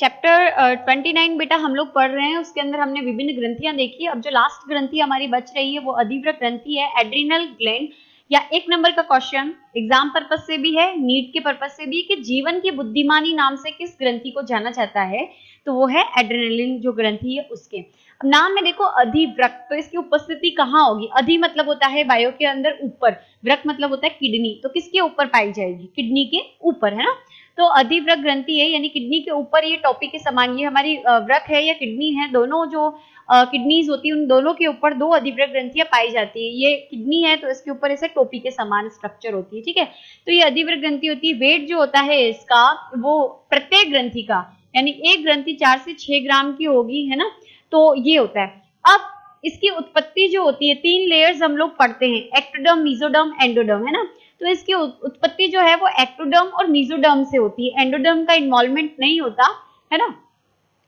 Chapter twenty nine बेटा हम लोग पढ़ रहे हैं, उसके अंदर हमने विभिन्न ग्रंथियाँ देखी। अब जो लास्ट ग्रंथि हमारी बच रही है, वो अधिव्रत ग्रंथि है एड्रिनल ग्लैंड या एक नंबर का क्वेश्चन एग्ज़ाम पर्पज से भी है नीट के पर्पज से भी कि जीवन की बुद्धिमानी नाम से किस ग्रंथि को जाना जाता है तो वो है एड्रेनलिन जो ग्रंथि है उसके। अब नाम में देखो अधिव्रक तो इसकी उपस्थिति कहाँ होगी? अधि मतलब होता है वायु के अंदर ऊपर, व्रक मतलब होता है किडनी तो किसके ऊपर पाई जाएगी? किडनी के ऊपर, है ना? तो अधिव्रक ग्रंथि है, यानी किडनी के ऊपर ये टॉपिक के समान, ये हमारी व्रक है या किडनी है, दोनों जो किडनीज होती है, उन दोनों के ऊपर दो अधिव्रक ग्रंथियाँ पाई जाती है। ये किडनी है तो इसके ऊपर ऐसे टोपी के समान स्ट्रक्चर होती है, ठीक है? तो ये अधिव्रक ग्रंथि होती है वेट जो होता है इसका, वो प्रत्येक ग्रंथि का, यानी एक ग्रंथि चार से छह ग्राम की होगी, है ना? तो ये होता है। अब इसकी उत्पत्ति जो होती है, तीन लेयर्स हम लोग पढ़ते हैं एक्टोडम मीजोडम एंडोडम है ना? तो इसकी उत्पत्ति जो है वो एक्टोडम और मीजोडम से होती है। एंडोडर्म का इन्वॉल्वमेंट नहीं होता, है ना?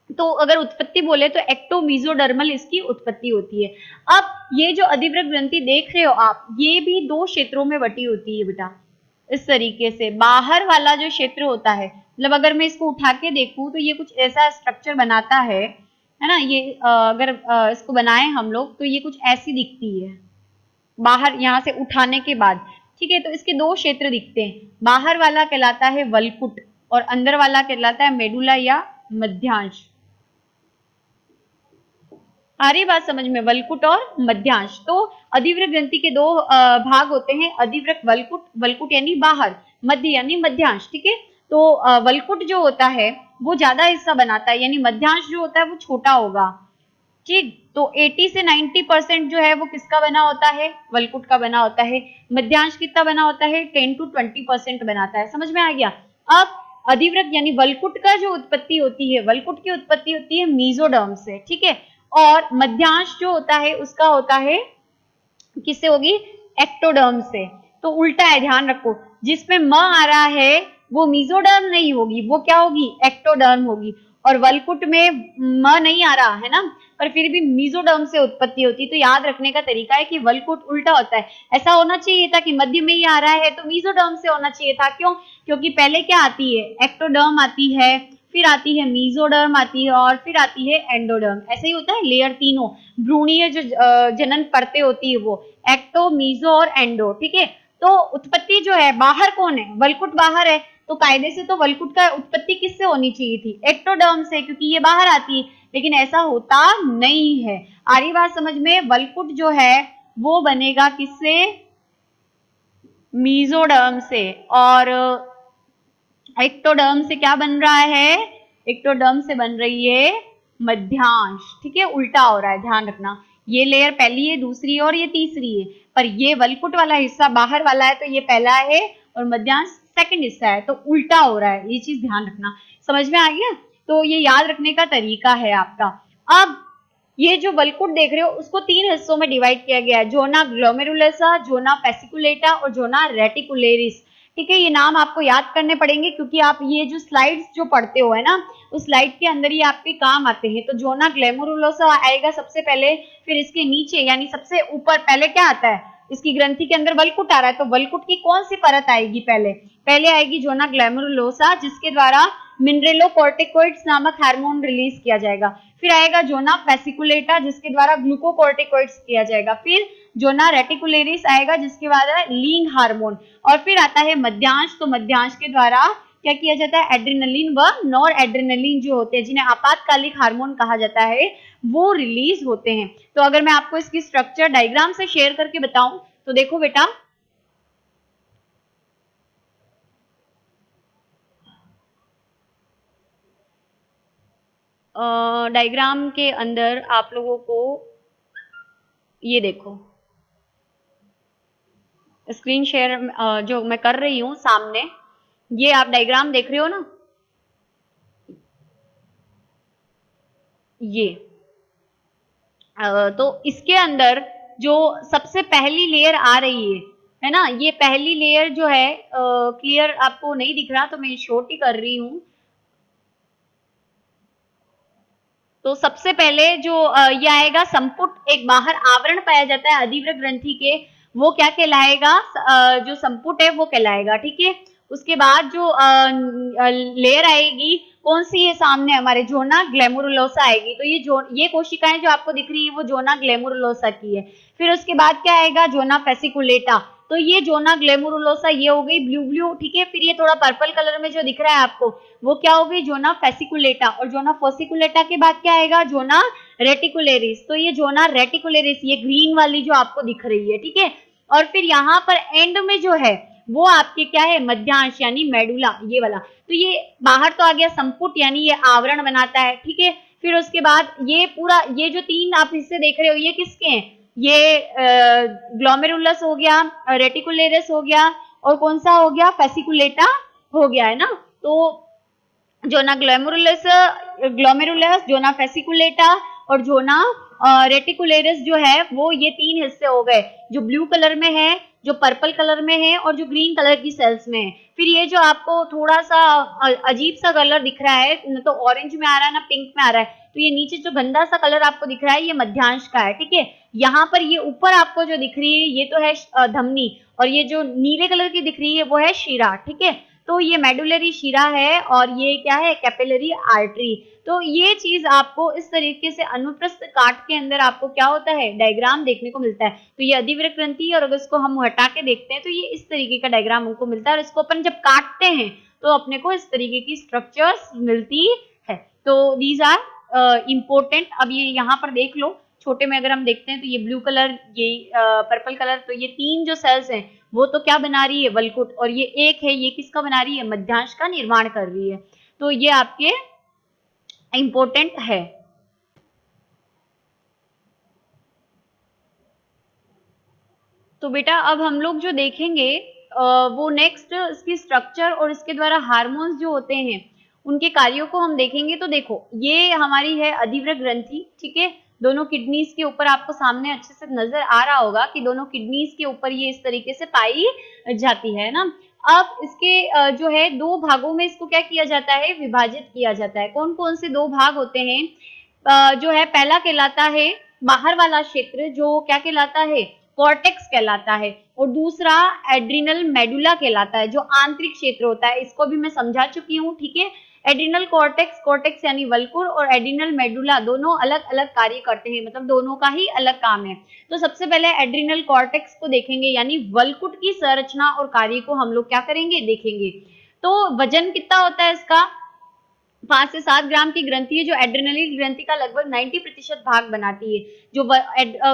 तो अगर उत्पत्ति बोले तो एक्टोमीजोडर्मल इसकी उत्पत्ति होती है। अब ये जो अधिव्रत ग्रंथि देख रहे हो आप, ये भी दो क्षेत्रों में बटी होती है बेटा, इस तरीके से। बाहर वाला जो क्षेत्र होता है मतलब अगर मैं इसको उठा के देखूँ तो ये कुछ ऐसा स्ट्रक्चर बनाता है है ना? ये अगर इसको बनाए हम लोग तो ये कुछ ऐसी दिखती है। बाहर, यहाँ से उठाने के बाद। ठीक है तो इसके दो क्षेत्र दिखते हैं। बाहर वाला कहलाता है वलकुट और अंदर वाला कहलाता है मेडुला या मध्यांश। आ रही बात समझ में, वलकुट और मध्यांश। तो अधिव्रत ग्रंथि के दो भाग होते हैं अधिव्रत वलकुट वलकुट यानी बाहर, मध्य यानी मध्यांश, ठीक है? तो वलकुट जो होता है, वो ज़्यादा हिस्सा बनाता है, यानी मध्यांश जो होता है, वो छोटा होगा। ठीक तो 80 से 90 परसेंट जो है वो किसका बना होता है? वलकुट का बना होता है। मध्यांश कितना बना होता है? 10 टू 20 परसेंट बनाता है। समझ में आ गया? अब अधिव्रत यानी वलकुट का जो उत्पत्ति होती है, वलकुट की उत्पत्ति होती है मीजोडर्म से, ठीक है? और मध्यांश जो होता है, उसका होता है किससे होगी? एक्टोडर्म से। तो उल्टा है, ध्यान रखो। जिसमें म आ रहा है, वो मीजोडर्म नहीं होगी, वो क्या होगी? एक्टोडर्म होगी। और वलकुट में म नहीं आ रहा, है ना? पर फिर भी मीजोडर्म से उत्पत्ति होती तो याद रखने का तरीका है कि वलकुट उल्टा होता है। ऐसा होना चाहिए था कि मध्य में ही आ रहा है तो मीजोडर्म से होना चाहिए था। क्यों? क्योंकि पहले क्या आती है? एक्टोडर्म आती है, फिर आती है मीजोडर्म आती है, और फिर आती है एंडोडर्म ऐसे ही होता है लेयर तीनों। भ्रूणीय जो जनन परते होती है वो एक्टो मीजो और एंडो ठीक है? तो उत्पत्ति जो है, बाहर कौन है? वलकुट बाहर है। तो कायदे से तो वलकुट का उत्पत्ति किससे होनी चाहिए थी? एक्टोडर्म से, क्योंकि ये बाहर आती है, लेकिन ऐसा होता नहीं है। आरी बात समझ में, वलकुट जो है, वो बनेगा किससे? मीजोडर्म से। और एक्टोडर्म से क्या बन रहा है? एक्टोडर्म से बन रही है मध्यांश। ठीक है, उल्टा हो रहा है, ध्यान रखना। ये लेयर पहली है, दूसरी है और ये तीसरी है। पर ये वलकुट वाला हिस्सा बाहर वाला है तो ये पहला है, और मध्यांश सेकंड हिस्सा है तो उल्टा हो रहा है, ये चीज़ ध्यान रखना। समझ में आ गया तो ये याद रखने का तरीका है आपका। अब ये जो वलकुट देख रहे हो, उसको तीन हिस्सों में डिवाइड किया गया है जोना ग्लोमेरुलसा जोना फेसिकुलेटा और जोना रेटिकुलेरिस ठीक है, ये नाम आपको याद करने पड़ेंगे, क्योंकि आप ये जो स्लाइड्स जो पढ़ते हो, है ना, उस स्लाइड के अंदर ही आपके काम आते हैं। तो जोना ग्लैमोरुलोसा आएगा सबसे पहले, फिर इसके नीचे, यानी सबसे ऊपर, पहले क्या आता है? इसकी ग्रंथि के अंदर वलकुट आ रहा है। तो वलकुट की कौन सी परत आएगी पहले? पहले आएगी जोना ग्लैमरुलोसा, जिसके द्वारा मिनरेलो कॉर्टिकोइड्स नामक हार्मोन रिलीज़ किया जाएगा। फिर आएगा जोना फेसिकुलेटा, जिसके द्वारा ग्लूकोकॉर्टिकोइड्स किया जाएगा। फिर जोना रेटिकुलेरिस आएगा, जिसके है लीन हार्मोन। और फिर आता है मध्यांश। तो मध्यांश के द्वारा क्या किया जाता है? एड्रेनलिन व नॉर एड्रेनलिन जो होते हैं, जिन्हें आपातकालिक हार्मोन कहा जाता है। वो रिलीज़ होते हैं। तो अगर मैं आपको इसकी स्ट्रक्चर डायग्राम से शेयर करके बताऊँ तो देखो बेटा। डायग्राम के अंदर आप लोगों को ये देखो। स्क्रीन शेयर जो मैं कर रही हूँ सामने, ये आप डायग्राम देख रहे हो ना? ये। तो इसके अंदर जो सबसे पहली लेयर आ रही है है ना? ये पहली लेयर जो है क्लियर आपको नहीं दिख रहा तो मैं शोर्ट ही कर रही हूँ। तो सबसे पहले जो ये आएगा, संपुट, एक बाहर आवरण पाया जाता है अधिव्रत ग्रंथि के, वो क्या कहलाएगा? जो संपुट है, वो कहलाएगा, ठीक है? उसके बाद जो लेयर आएगी, कौन सी है सामने हमारे? जोना ग्लैमुरुलोसा आएगी। तो ये जो, ये कोशिकाएँ जो आपको दिख रही है, वो जोना ग्लैमुरुलोसा की है। फिर उसके बाद क्या आएगा? Zona fasciculata. तो ये जोना ग्लैमुरुलोसा ये हो गई ब्लू ब्लू, ठीक है? फिर ये थोड़ा पर्पल कलर में जो दिख रहा है आपको, वो क्या हो गई? Zona fasciculata. और जोना फोसिकुलेटा के बाद क्या आएगा? Zona reticularis. तो ये जोना रेटिकुलेरिस, ये ग्रीन वाली जो आपको दिख रही है, ठीक है? और फिर यहाँ पर एंड में जो है वो आपके क्या है, मध्यांश यानी मेडुला, ये वाला। तो ये बाहर तो आ गया संपुट, यानी ये आवरण बनाता है, ठीक है? फिर उसके बाद ये पूरा, ये जो तीन आप हिस्से देख रहे हो, ये किसके हैं? ये ग्लोमेरुलस हो गया रेटिकुलेरस हो गया, और कौन सा हो गया? फेसिकुलेटा हो गया, है ना? तो zona glomerulus glomerulus zona fasciculata और जोना रेटिकुलेरस जो है, वो ये तीन हिस्से हो गए, जो ब्लू कलर में है जो पर्पल कलर में है और जो ग्रीन कलर की सेल्स में है। फिर ये जो आपको थोड़ा सा अजीब सा कलर दिख रहा है, न तो ऑरेंज में आ रहा है, ना पिंक में आ रहा है तो ये नीचे जो गंदा सा कलर आपको दिख रहा है, ये मध्यांश का है, ठीक है? यहाँ पर ये ऊपर आपको जो दिख रही है, ये तो है धमनी, और ये जो नीले कलर की दिख रही है, वो है शीरा, ठीक है? तो ये मेडुलरी शीरा है और ये क्या है? कैपिलरी आर्टरी तो ये चीज़ आपको इस तरीके से अनुप्रस्थ काट के अंदर आपको क्या होता है? डायग्राम देखने को मिलता है। तो ये अधिवृत ग्रंथि और अगर इसको हम हटा के देखते हैं तो ये इस तरीके का डायग्राम हमको मिलता है। और इसको अपन जब काटते हैं तो अपने को इस तरीके की स्ट्रक्चर्स मिलती है। तो दीज आर इम्पोर्टेंट अब ये यहाँ पर देख लो। छोटे में अगर हम देखते हैं तो ये ब्लू कलर ये पर्पल कलर तो ये तीन जो सेल्स हैं वो तो क्या बना रही है, वलकुट? और ये एक है, ये किसका बना रही है? मध्यांश का निर्माण कर रही है। तो ये आपके इंपॉर्टेंट है। तो बेटा, अब हम लोग जो देखेंगे वो नेक्स्ट इसकी स्ट्रक्चर और इसके द्वारा हार्मोन्स जो होते हैं, उनके कार्यों को हम देखेंगे तो देखो, ये हमारी है अधिव्र ग्रंथि, ठीक है? दोनों किडनीज के ऊपर आपको सामने अच्छे से नज़र आ रहा होगा कि दोनों किडनीज के ऊपर ये इस तरीके से पाई जाती है ना? अब इसके जो है, दो भागों में इसको क्या किया जाता है? विभाजित किया जाता है। कौन कौन से दो भाग होते हैं? जो है, पहला कहलाता है बाहर वाला क्षेत्र, जो क्या कहलाता है? कॉर्टेक्स कहलाता है। और दूसरा एड्रिनल मेडुला कहलाता है, जो आंतरिक क्षेत्र होता है। इसको भी मैं समझा चुकी हूँ, ठीक है? एडिनल कॉर्टेक्स कॉर्टेक्स यानी वल्कुर और एडिनल मेडुला दोनों अलग अलग कार्य करते हैं मतलब दोनों का ही अलग काम है। तो सबसे पहले एड्रिनल कॉर्टेक्स को देखेंगे, यानी वलकुट की संरचना और कार्य को हम लोग क्या करेंगे? देखेंगे। तो वज़न कितना होता है इसका? पाँच से सात ग्राम की ग्रंथि है, जो एड्रेनली ग्रंथि का लगभग 90 प्रतिशत भाग बनाती है। जो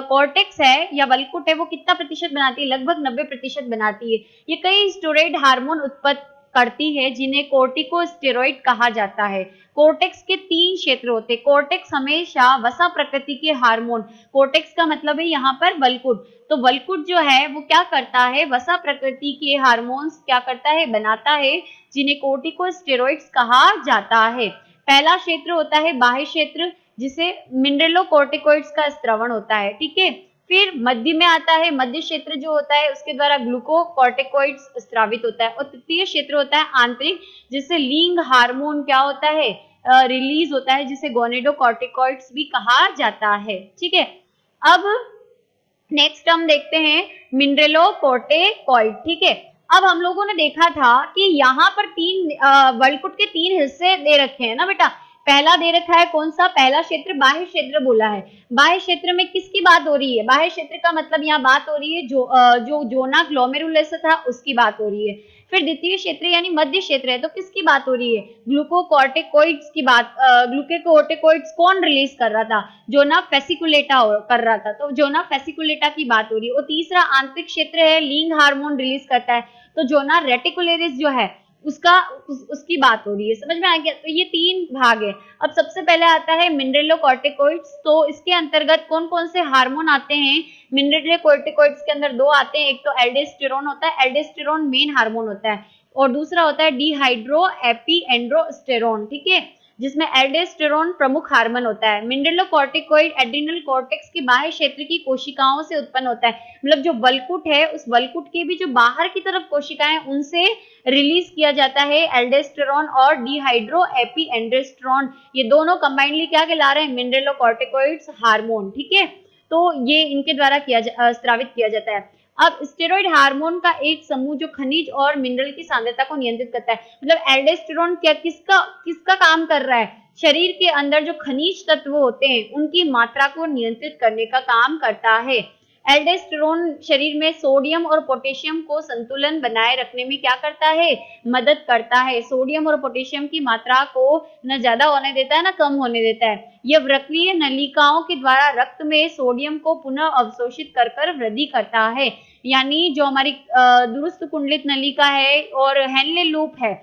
कॉर्टेक्स है या वलकुट है, वो कितना प्रतिशत बनाती है? लगभग 90 प्रतिशत बनाती है। ये कई स्टोरेड हार्मोन उत्पत्ति करती है, जिन्हें कोर्टिकोस्टेरॉइड कहा जाता है। कोर्टेक्स के तीन क्षेत्र होते हैं। कोर्टेक्स हमेशा वसा प्रकृति के हार्मोन। कोर्टेक्स का मतलब है यहाँ पर वलकुट तो वलकुट जो है, वो क्या करता है? वसा प्रकृति के हार्मोन्स क्या करता है? बनाता है, जिन्हें कोर्टिकोस्टेरॉइड्स कहा जाता है। पहला क्षेत्र होता है बाह्य क्षेत्र, जिसे मिनरलो कोर्टिकोइड्स का स्त्रवण होता है, ठीक है? फिर मध्य में आता है, मध्य क्षेत्र जो होता है, उसके द्वारा ग्लूकोकॉर्टिकोइड स्त्रावित होता है और तृतीय क्षेत्र होता है आंतरिक, जिससे लिंग हार्मोन क्या होता है रिलीज़ होता है, जिसे गोनेडोकॉर्टिकोइड्स भी कहा जाता है। ठीक है? अब नेक्स्ट हम देखते हैं मिनरलो कोर्टेकॉइड ठीक है? अब हम लोगों ने देखा था कि यहाँ पर तीन वर्ल्ड के तीन हिस्से दे रखे हैं ना बेटा? पहला दे रखा है कौन सा? पहला क्षेत्र, बाह्य क्षेत्र बोला है। बाह्य क्षेत्र में किसकी बात हो रही है? बाह्य क्षेत्र का मतलब यहाँ बात हो रही है जो जो जोना ग्लोमेरुलस था, उसकी बात हो रही है। फिर द्वितीय क्षेत्र यानी मध्य क्षेत्र है तो किसकी बात हो रही है? ग्लूकोकॉर्टिकोइड्स की बात ग्लूकोकॉर्टिकोइड्स कौन रिलीज़ कर रहा था? जोना फेसिकुलेटा कर रहा था। तो जोना फेसिकुलेटा की बात हो रही है। और तीसरा आंतरिक क्षेत्र है, लिंग हार्मोन रिलीज़ करता है। तो जोना रेटिकुलेरिस जो है उसका उस, उसकी बात हो रही है समझ में आ गया? तो ये तीन भाग है। अब सबसे पहले आता है मिनरलो कॉर्टिकोइड्स तो इसके अंतर्गत कौन कौन से हार्मोन आते हैं? मिनरलो कॉर्टिकोइड्स के अंदर दो आते हैं एक तो एल्डेस्टेरोन होता है एल्डेस्टेरोन मेन हार्मोन होता है और दूसरा होता है डिहाइड्रो एपी एंड्रोस्टेरोन ठीक है? जिसमें एल्डेस्टेरोन प्रमुख हार्मोन होता है। मिनरलोकॉर्टिकोइड एड्रिनल कॉर्टेक्स के बाह्य क्षेत्र की कोशिकाओं से उत्पन्न होता है। मतलब जो वलकुट है उस वलकुट के भी जो बाहर की तरफ़ कोशिकाएँ उनसे रिलीज़ किया जाता है एल्डेस्टेरोन और डिहाइड्रो एपी एंड्रेस्ट्रॉन ये दोनों कंबाइंडली क्या कहला रहे हैं? मिनरलोकॉर्टिकोइड्स हार्मोन ठीक है? तो ये इनके द्वारा किया जा, स्त्रावित किया जाता है। अब स्टेरॉइड हार्मोन का एक समूह जो खनिज और मिनरल की सांद्रता को नियंत्रित करता है मतलब एल्डेस्टेरॉन क्या, किसका किसका काम कर रहा है? शरीर के अंदर जो खनिज तत्व होते हैं, उनकी मात्रा को नियंत्रित करने का काम करता है। एल्डेस्टेरोन शरीर में सोडियम और पोटेशियम को संतुलन बनाए रखने में क्या करता है? मदद करता है। सोडियम और पोटेशियम की मात्रा को न ज़्यादा होने देता है, ना कम होने देता है। यह व्रकीय नलिकाओं के द्वारा रक्त में सोडियम को पुनः अवशोषित कर कर वृद्धि करता है। यानी जो हमारी दुरुस्त कुंडलित नलिका है और हैनले लूप है,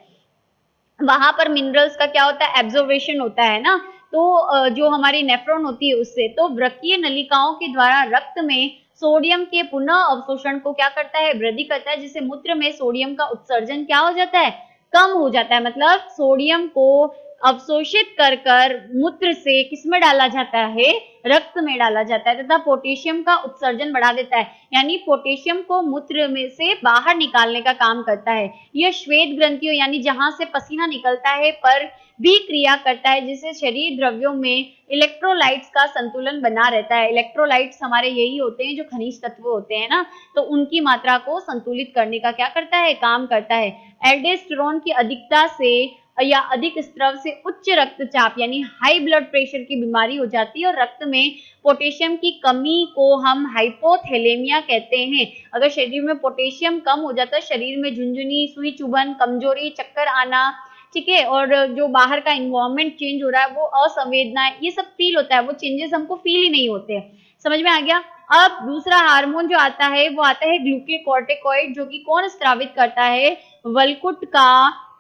वहाँ पर मिनरल्स का क्या होता है? एब्जॉर्वेशन होता है ना? तो जो हमारी नेफ्रॉन होती है उससे तो व्रकीय नलिकाओं के द्वारा रक्त में सोडियम के पुनः अवशोषण को क्या करता है? वृद्धि करता है, जिससे मूत्र में सोडियम का उत्सर्जन क्या हो जाता है? कम हो जाता है। मतलब सोडियम को अवशोषित कर कर मूत्र से किसमें डाला जाता है? रक्त में डाला जाता है तथा पोटेशियम का उत्सर्जन बढ़ा देता है। यानी पोटेशियम को मूत्र में से बाहर निकालने का काम करता है। यह श्वेत ग्रंथियों यानी जहाँ से पसीना निकलता है पर भी क्रिया करता है जिससे शरीर द्रव्यों में इलेक्ट्रोलाइट्स का संतुलन बना रहता है। इलेक्ट्रोलाइट्स हमारे यही होते हैं जो खनिज तत्व होते हैं ना? तो उनकी मात्रा को संतुलित करने का क्या करता है? काम करता है। एल्डेस्टेरोन की अधिकता से या अधिक स्त्रव से उच्च रक्तचाप, यानी हाई ब्लड प्रेशर की बीमारी हो जाती है और रक्त में पोटेशियम की कमी को हम हाइपोथेलेमिया कहते हैं। अगर शरीर में पोटेशियम कम हो जाता है, शरीर में झुंझुनी, सुई चुभन, कमज़ोरी, चक्कर आना, ठीक है, और जो बाहर का इन्वायरमेंट चेंज हो रहा है, वो असंवेदना, ये सब फील होता है, वो चेंजेस हमको फील ही नहीं होते समझ में आ गया? अब दूसरा हार्मोन जो आता है, वो आता है ग्लूकेकॉर्टिकॉइड जो कि कौन स्त्रावित करता है? वलकुट का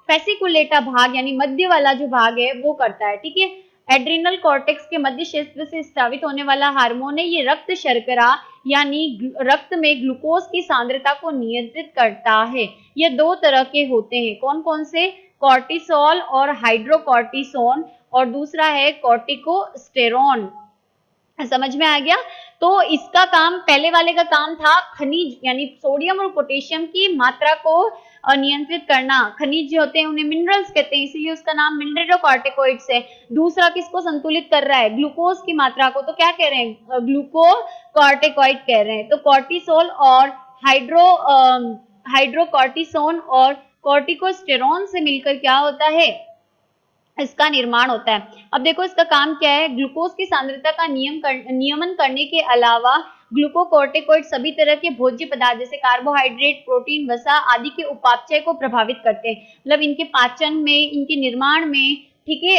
फेसिकुलेटा भाग, यानी मध्य वाला जो भाग है, वो करता है, ठीक है? एड्रिनल कॉर्टेक्स के मध्य क्षेत्र से स्त्रावित होने वाला हार्मोन है, ये रक्त शर्करा, यानी रक्त में ग्लूकोज की सांद्रता को नियंत्रित करता है। ये दो तरह के होते हैं कौन कौन से? कॉर्टिसोल और हाइड्रोकॉर्टिसोन और दूसरा है कॉर्टिकोस्टेरॉन समझ में आ गया? तो इसका काम, पहले वाले का काम था खनिज, यानी सोडियम और पोटेशियम की मात्रा को नियंत्रित करना। खनिज जो होते हैं, उन्हें मिनरल्स कहते हैं, इसीलिए उसका नाम मिनरेटोकॉर्टिकोइड्स है। दूसरा किसको संतुलित कर रहा है? ग्लूकोज की मात्रा को। तो क्या कह रहे हैं? ग्लूकोकॉर्टिकोइड कह रहे हैं। तो कॉर्टिसोल और हाइड्रो हाइड्रोकॉर्टिसोन और कॉर्टिकोस्टेरॉन से मिलकर क्या होता है? इसका निर्माण होता है। अब देखो इसका काम क्या है? ग्लूकोज की सांद्रता का नियम कर, नियमन करने के अलावा ग्लूकोकॉर्टिकोइड सभी तरह के भोज्य पदार्थ जैसे कार्बोहाइड्रेट प्रोटीन वसा आदि के उपापचय को प्रभावित करते हैं। मतलब इनके पाचन में इनके निर्माण में ठीक है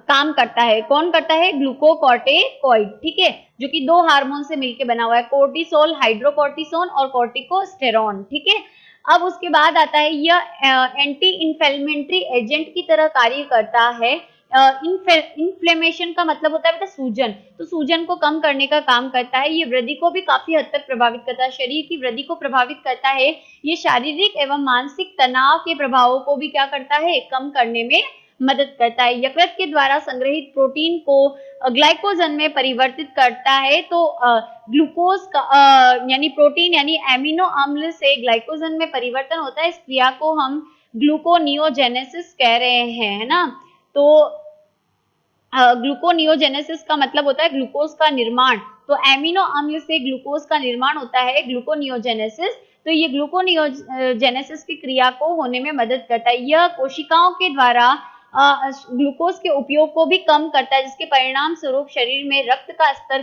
काम करता है। कौन करता है? ग्लूकोकॉर्टिकोइड ठीक है? जो कि दो हार्मोन से मिलकर बना हुआ है कोर्टिसोल हाइड्रोकोर्टिसोन और कोर्टिकोस्टेरॉन ठीक है? अब उसके बाद आता है, यह एंटी इन्फ्लेमेटरी एजेंट की तरह कार्य करता है। इन्फ्लेमेशन का मतलब होता है बेटा सूजन। तो सूजन को कम करने का काम करता है। ये वृद्धि को भी काफ़ी हद तक प्रभावित करता है। शरीर की वृद्धि को प्रभावित करता है। ये शारीरिक एवं मानसिक तनाव के प्रभावों को भी क्या करता है? कम करने में मदद करता है। यकृत के द्वारा संग्रहित प्रोटीन को ग्लाइकोजन में परिवर्तित करता है तो ग्लूकोज का यानी प्रोटीन यानी एमिनो अम्ल से ग्लाइकोजन में परिवर्तन होता है। इस क्रिया को हम ग्लूकोनियोजेनेसिस कह रहे हैं, है ना? तो ग्लूकोनियोजेनेसिस का मतलब होता है ग्लूकोज का निर्माण। तो एमिनो अम्ल से ग्लूकोज का निर्माण होता है ग्लूकोनियोजेनेसिस। तो ये ग्लूकोनियोजेनेसिस की क्रिया को होने में मदद करता है। यह कोशिकाओं के द्वारा ग्लूकोज के उपयोग को भी कम करता है, जिसके परिणाम स्वरूप शरीर में रक्त का स्तर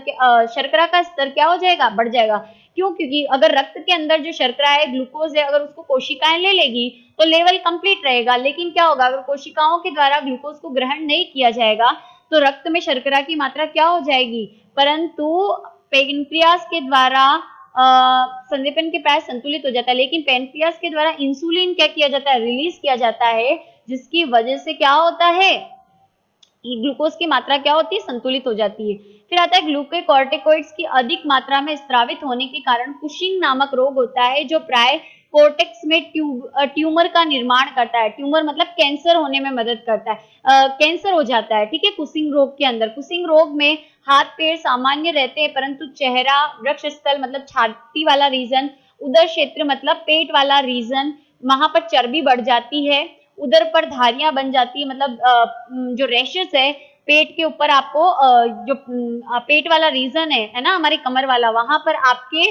शर्करा का स्तर क्या हो जाएगा? बढ़ जाएगा। क्यों? क्योंकि अगर रक्त के अंदर जो शर्करा है, ग्लूकोज है, अगर उसको कोशिकाएँ ले लेगी तो लेवल कंप्लीट रहेगा। लेकिन क्या होगा? अगर कोशिकाओं के द्वारा ग्लूकोज को ग्रहण नहीं किया जाएगा तो रक्त में शर्करा की मात्रा क्या हो जाएगी? परंतु पेनक्रियास के द्वारा संदीपन के प्राय संतुलित हो जाता है। लेकिन पेनक्रियास के द्वारा इंसुलिन क्या किया जाता है? रिलीज़ किया जाता है। जिसकी वजह से क्या होता है? ग्लूकोज की मात्रा क्या होती है? संतुलित हो जाती है। फिर आता है ग्लूकोकॉर्टिकोइड्स की अधिक मात्रा में स्त्रावित होने के कारण कुशिंग नामक रोग होता है, जो प्राय कोर्टेक्स में ट्यूब ट्यूमर का निर्माण करता है। ट्यूमर मतलब कैंसर होने में मदद करता है। कैंसर हो जाता है, ठीक है? कुसिंग रोग के अंदर। कुसिंग रोग में हाथ, पैर सामान्य रहते हैं, परंतु चेहरा वृक्ष स्थल मतलब छाती वाला रीजन उदर क्षेत्र मतलब पेट वाला रीजन वहाँ पर चर्बी बढ़ जाती है। उधर पर धारियाँ बन जाती है मतलब जो रेशेस है, पेट के ऊपर आपको जो पेट वाला रीजन है है ना, हमारी कमर वाला, वहाँ पर आपके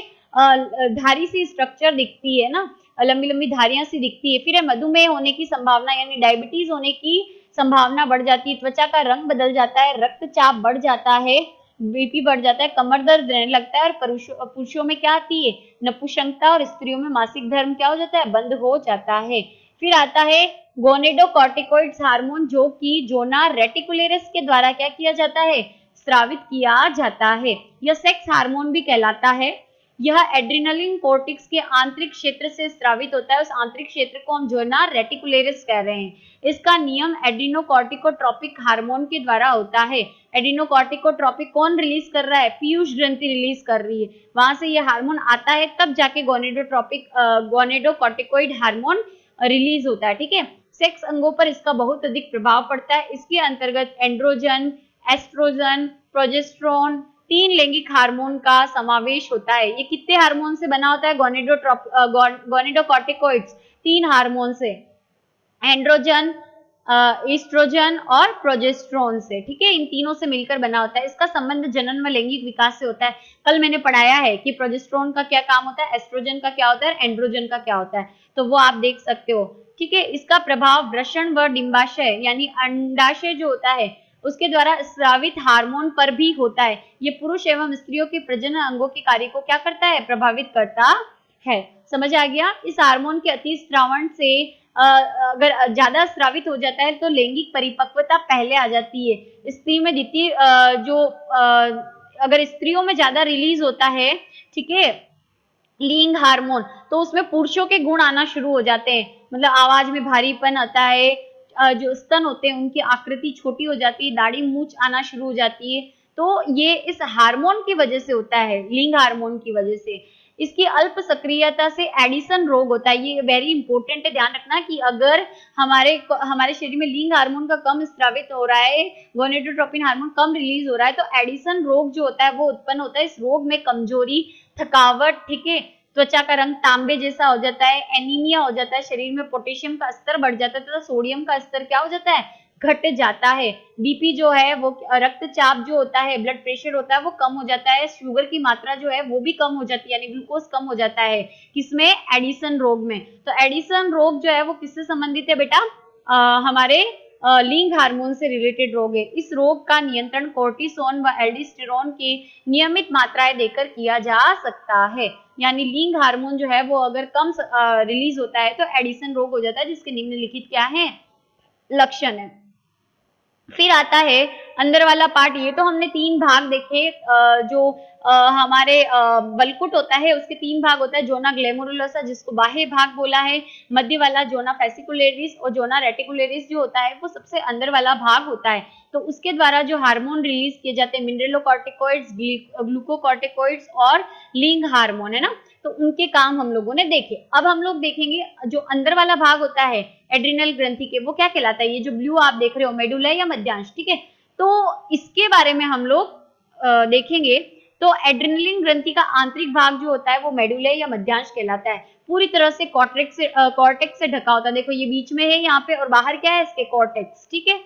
धारी सी स्ट्रक्चर दिखती है ना, लंबी लंबी धारियाँ सी दिखती है, फिर मधुमेह होने की संभावना, यानी डायबिटीज़ होने की संभावना बढ़ जाती है, त्वचा का रंग बदल जाता है, रक्तचाप बढ़ जाता है बीपी बढ़ जाता है, कमर दर्द रहने लगता है, और पुरुषों में क्या आती है नपुशंकता और स्त्रियों में मासिक धर्म क्या हो जाता है, बंद हो जाता है। फिर आता है गोनेडोकॉर्टिकोइड्स हार्मोन जो कि जोना रेटिकुलेरस के द्वारा क्या किया जाता है? स्रावित किया जाता है। यह सेक्स हार्मोन भी कहलाता है। यह एड्रिनलिन कोर्टिक्स के आंतरिक क्षेत्र से स्रावित होता है। उस आंतरिक क्षेत्र को हम जो है ना रेटिकुलेरिस कह रहे हैं। इसका नियम एड्रिनोकॉर्टिकोट्रोपिक हार्मोन के द्वारा होता है। एड्रिनोकॉर्टिकोट्रोपिक कौन रिलीज़ कर रहा है? पीयूष ग्रंथि रिलीज़ कर रही है। वहाँ से यह हार्मोन आता है। तब जाके गोनेडोट्रॉपिक गोनेडोकॉर्टिकोइड हार्मोन रिलीज़ होता है, ठीक है? सेक्स अंगों पर इसका बहुत अधिक प्रभाव पड़ता है। इसके अंतर्गत एंड्रोजन एस्ट्रोजन प्रोजेस्ट्रॉन तीन लैंगिक हार्मोन का समावेश होता है। ये कितने हार्मोन से बना होता है? गोनेडोट्रोप गोनेडोकॉर्टिकोइड्स तीन हार्मोन से। एंड्रोजन ईस्ट्रोजन और प्रोजेस्ट्रोन से, ठीक है? इन तीनों से मिलकर बना होता है। इसका संबंध जनन व लैंगिक विकास से होता है। कल मैंने पढ़ाया है कि प्रोजेस्ट्रोन का क्या काम होता है एस्ट्रोजन का क्या होता है एंड्रोजन का क्या होता है। तो वो आप देख सकते हो, ठीक है? इसका प्रभाव वृषण व डिम्बाशय यानी अंडाशय जो होता है, उसके द्वारा स्रावित हार्मोन पर भी होता है। ये पुरुष एवं स्त्रियों के प्रजनन अंगों के कार्य को क्या करता है? प्रभावित करता है। समझ आ गया? इस हार्मोन के अति श्रावण से अगर ज़्यादा स्रावित हो जाता है तो लैंगिक परिपक्वता पहले आ जाती है। स्त्री में द्वितीय जो अगर स्त्रियों में ज़्यादा रिलीज़ होता है, ठीक है लिंग हार्मोन तो उसमें पुरुषों के गुण आना शुरू हो जाते हैं। मतलब आवाज़ में भारीपन आता है जो स्तन होते हैं, उनकी आकृति छोटी हो जाती है, दाढ़ी मूछ आना शुरू हो जाती है। तो ये इस हार्मोन की वजह से होता है लिंग हार्मोन की वजह से। इसकी अल्प सक्रियता से एडिसन रोग होता है। ये वेरी इंपॉर्टेंट है। ध्यान रखना कि अगर हमारे हमारे शरीर में लिंग हार्मोन का कम स्त्रावित हो रहा है गोनेडोट्रोपिन हार्मोन कम रिलीज़ हो रहा है तो एडिसन रोग जो होता है, वो उत्पन्न होता है इस रोग में कमज़ोरी, थकावट, ठीक है? त्वचा का रंग तांबे जैसा हो जाता है एनीमिया हो जाता है, शरीर में पोटेशियम का स्तर बढ़ जाता है, तथा तो सोडियम का स्तर क्या हो जाता है? घट जाता है। बीपी जो है वो रक्तचाप जो होता है ब्लड प्रेशर होता है वो कम हो जाता है। शुगर की मात्रा जो है वो भी कम हो जाती है यानी ग्लूकोज कम हो जाता है किसमें? एडिसन रोग में। तो एडिसन रोग जो है वो किससे संबंधित है बेटा? आ, हमारे लिंग हार्मोन से रिलेटेड रोग है। इस रोग का नियंत्रण कोर्टिसोन व एल्डिस्टेरोन की नियमित मात्राएँ देकर किया जा सकता है। यानी लिंग हार्मोन जो है वो अगर कम रिलीज़ होता है तो एडिसन रोग हो जाता है जिसके निम्नलिखित क्या है? लक्षण है। फिर आता है अंदर वाला पार्ट ये तो हमने तीन भाग देखे जो हमारे बलकुट होता है, उसके तीन भाग होता है, जोना ग्लेमोरुलोसा, जिसको बाह्य भाग बोला है, मध्य वाला जोना फेसिकुलेरिस और जोना रेटिकुलेरिस जो होता है, वो सबसे अंदर वाला भाग होता है। तो उसके द्वारा जो हार्मोन रिलीज़ किए जाते हैं, मिनरलोकॉर्टिकोइड्स ग्लूकोकॉर्टिकोइड्स और लिंग हार्मोन, है ना? तो उनके काम हम लोगों ने देखे। अब हम लोग देखेंगे, जो अंदर वाला भाग होता है, एड्रिनल ग्रंथि के, वो क्या कहलाता है? ये जो ब्लू आप देख रहे हो मेडुला या मध्यांश, ठीक है? तो इसके बारे में हम लोग देखेंगे। तो एड्रेनलिन ग्रंथि का आंतरिक भाग जो होता है, वो मेडुले या मध्यांश कहलाता है। पूरी तरह से कॉर्टेक्स से कॉर्टेक्स से ढका होता है। देखो, ये बीच में है यहाँ पे और बाहर क्या है? इसके कॉर्टेक्स, ठीक है?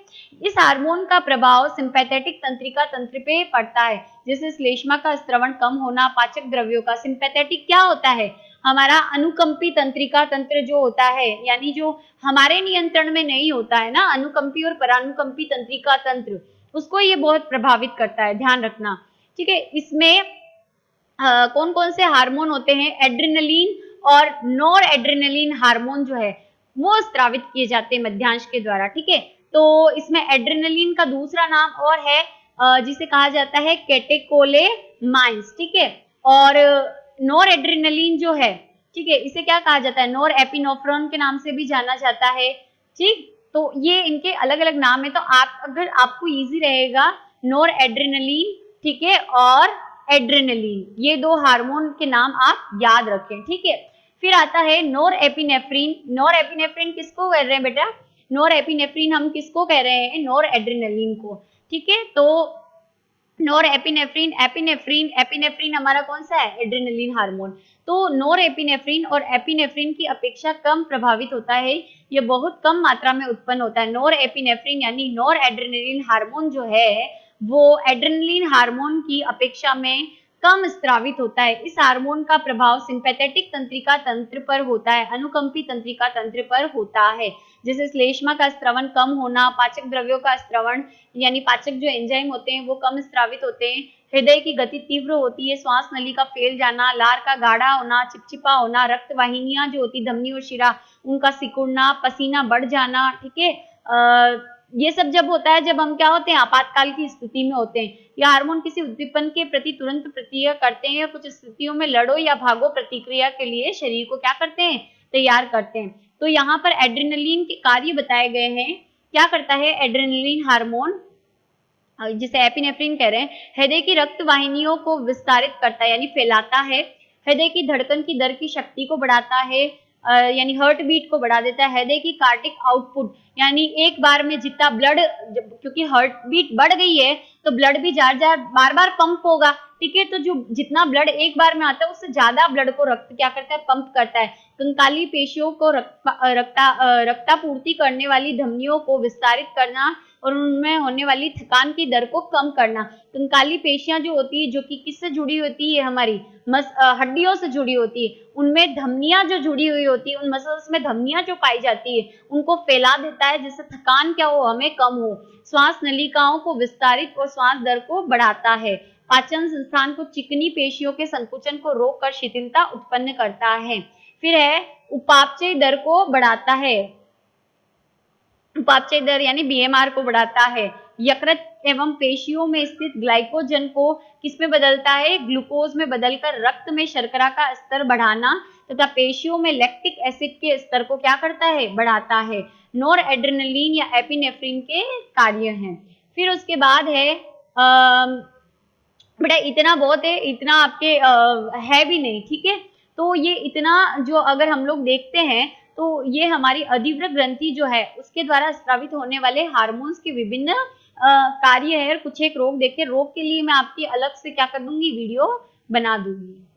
इस हार्मोन का प्रभाव सिंपैथेटिक तंत्रिका तंत्र पे पड़ता है जैसे श्लेष्मा का स्त्रवण कम होना, पाचक द्रव्यों का सिंपैथेटिक क्या होता है? हमारा अनुकंपी तंत्रिका तंत्र जो होता है, यानी जो हमारे नियंत्रण में नहीं होता है ना, अनुकंपी और परानुकंपी तंत्रिका तंत्र उसको ये बहुत प्रभावित करता है, ध्यान रखना। ठीक है, इसमें कौन कौन से हार्मोन होते हैं? एड्रेनलिन और नॉर एड्रेनलिन हार्मोन जो है, वो स्त्रावित किए जाते हैं मध्यांश के द्वारा। ठीक है तो इसमें एड्रेनलिन का दूसरा नाम और है जिसे कहा जाता है कैटेकोले माइंस ठीक है, और नॉर एड्रेनलिन जो है, ठीक है, इसे क्या कहा जाता है? नॉर एपिनोफ्रॉन के नाम से भी जाना जाता है। ठीक तो ये इनके अलग अलग नाम है तो आप, अगर आपको इजी रहेगा नोर एड्रेनलिन ठीक है, और एड्रेनलिन ये दो हार्मोन के नाम आप याद रखें, ठीक है। फिर आता है नोर एपिनेफ्रीन नोर एपिनेफ्रीन किसको कह रहे हैं बेटा? नोर एपिनेफ्रीन हम किसको कह रहे हैं? नोर एड्रेनलिन को, ठीक है तो नोर एपिनेफ्रीन एपिनेफ्रीन एपिनेफ्रीन हमारा कौन सा है? एड्रेनलिन हार्मोन तो नोर एपिनेफ्रीन और एपिनेफ्रीन की अपेक्षा कम प्रभावित होता है। ये बहुत कम मात्रा में उत्पन्न होता है। नोर एपिनेफ्रीन यानी नोर एड्रेनलिन हार्मोन जो है, वो एड्रेनलिन हार्मोन की अपेक्षा में कम स्त्रावित होता है। इस हार्मोन का प्रभाव सिंपैथेटिक तंत्रिका तंत्र पर होता है, अनुकंपी तंत्रिका तंत्र पर होता है। जैसे श्लेष्मा का स्त्रवण कम होना, पाचक द्रव्यों का स्त्रवण, यानी पाचक जो एंजाइम होते हैं, वो कम स्त्रावित होते हैं। हृदय की गति तीव्र होती है, श्वास नली का फैल जाना, लार का गाढ़ा होना, चिपचिपा होना, रक्त वाहिनियाँ जो होती, धमनी और शिरा उनका सिकुड़ना, पसीना बढ़ जाना, ठीक है? ये सब जब होता है, जब हम क्या होते हैं, आपातकाल की स्थिति में होते हैं, या हार्मोन किसी उद्दीपन के प्रति तुरंत प्रतिक्रिया करते हैं, या कुछ स्थितियों में लड़ो या भागो प्रतिक्रिया के लिए शरीर को क्या करते हैं, तैयार करते हैं। तो यहाँ पर एड्रेनलिन के कार्य बताए गए हैं। क्या करता है एड्रेनलिन हार्मोन? जिसे एपिनेफ्रिन कह रहे हैं, हृदय की रक्त वाहिनियों को विस्तारित करता है, यानी फैलाता है। हृदय की धड़कन की दर की शक्ति को बढ़ाता है। यानी हार्ट बीट को बढ़ा देता है। हृदय की कार्टिक आउटपुट यानी एक बार में जितना ब्लड क्योंकि हार्ट बीट बढ़ गई है तो ब्लड भी जार जार बार बार पंप होगा। ठीक है? तो जो, जितना ब्लड एक बार में आता है, उससे ज़्यादा ब्लड को रक्त क्या करता है? पंप करता है। कंकाली पेशियों को रक्ता रक्तापूर्ति करने वाली धमनियों को विस्तारित करना और उनमें होने वाली थकान की दर को कम करना। कंकाली पेशियाँ जो होती है, जो कि किससे जुड़ी होती है हमारी मस हड्डियों से जुड़ी होती है। उनमें धमनियाँ जो जुड़ी हुई होती है, उन मसल्स में धमनियाँ जो पाई जाती है, उनको फैला देता है, जिससे थकान क्या हो, हमें कम हो। श्वास नलिकाओं को विस्तारित और श्वास दर को बढ़ाता है। पाचन संस्थान को चिकनी पेशियों के संकुचन को रोककर शिथिलता उत्पन्न करता है। फिर है, उपापचय दर को बढ़ाता है। उपापचय दर यानी बीएमआर को बढ़ाता है। यकृत एवं पेशियों में स्थित ग्लाइकोजन को किसमें बदलता है? ग्लूकोज में बदलकर रक्त में शर्करा का स्तर बढ़ाना तथा पेशियों में लैक्टिक एसिड के स्तर को क्या करता है? बढ़ाता है। नोर एड्रेनलिन या एपिनेफ्रिन के कार्य हैं। फिर उसके बाद है बेटा इतना बहुत है इतना आपके आ, है भी नहीं ठीक है? तो ये इतना जो अगर हम लोग देखते हैं तो ये हमारी अधिव्रत ग्रंथि जो है, उसके द्वारा स्रावित होने वाले हार्मोन्स के विभिन्न कार्य है और कुछ एक रोग देखे। रोग के लिए मैं आपकी अलग से क्या कर दूँगी? वीडियो बना दूँगी।